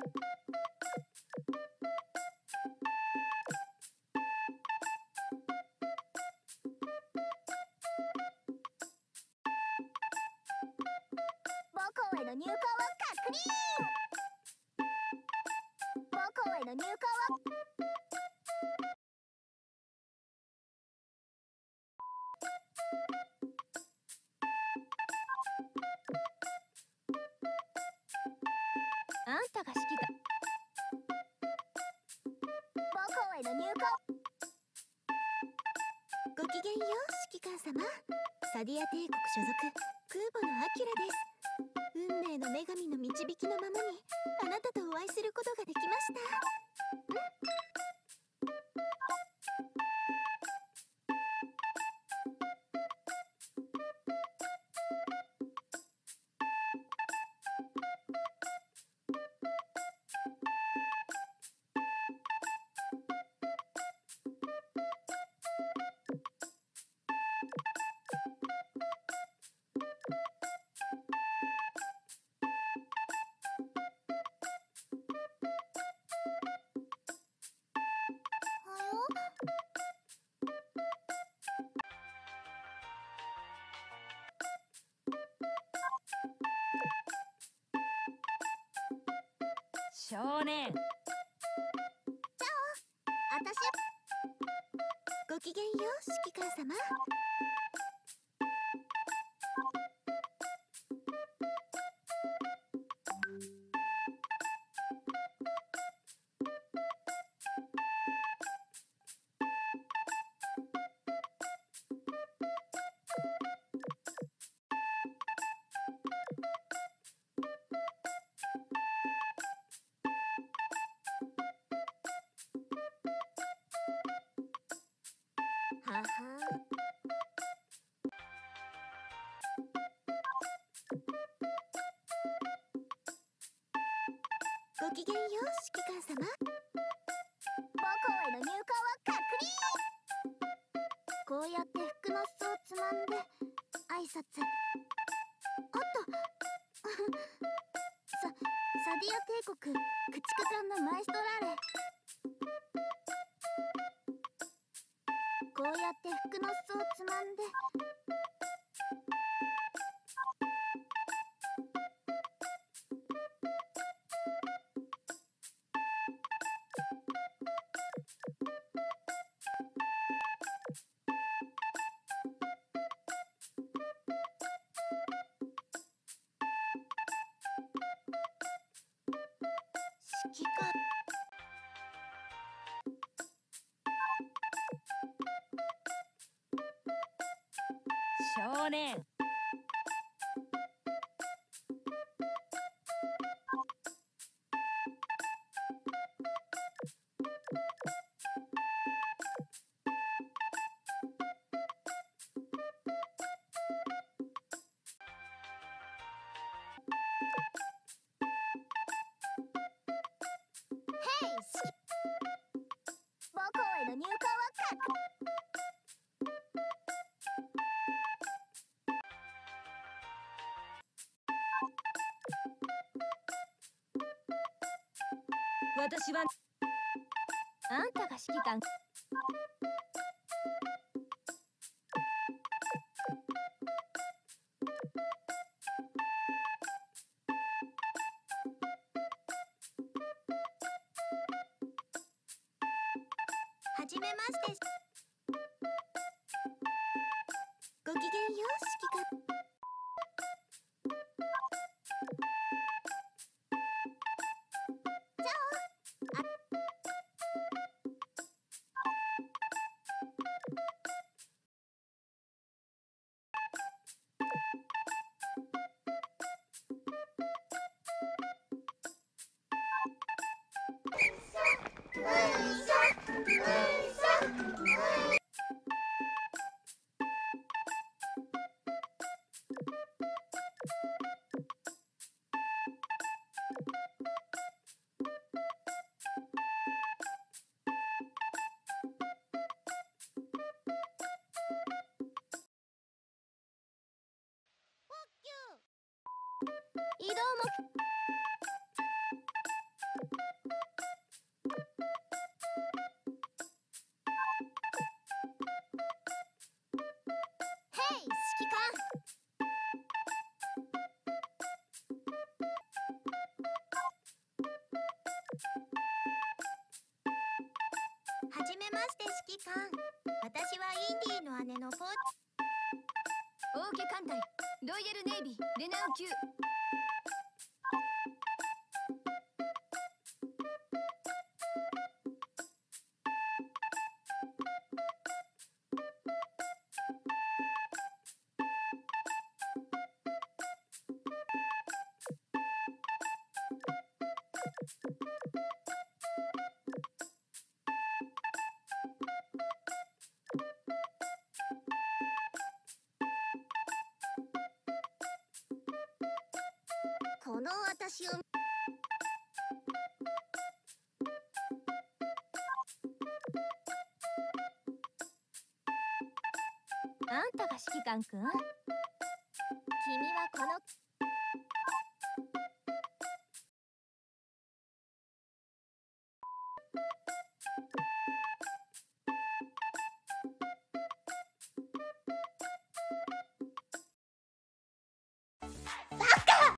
母校への入校を確認。母校への入ごきげんよう指揮官様。サディア帝国所属空母のアキラです。運命の女神の導きのままにあなたとお会いすることができました。少年。あたしごきげんよう指揮官様。きげんよう指揮官様。母校への入校は確認。こうやって服の裾をつまんで挨拶。おっと さサディア帝国駆逐艦のマエストラーレ。こうやって服の裾をつまんで少私はあんたが指揮官。はじめまして。ごきげんよう艦隊ロイヤルネイビーレナウ級私をあんたが指揮官くん？君はこの